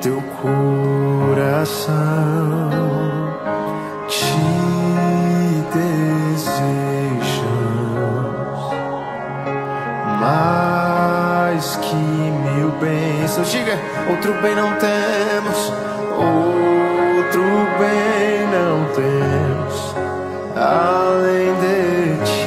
teu coração. Te desejamos mais que mil bênçãos. Diga, outro bem não temos, outro bem não temos. além de ti.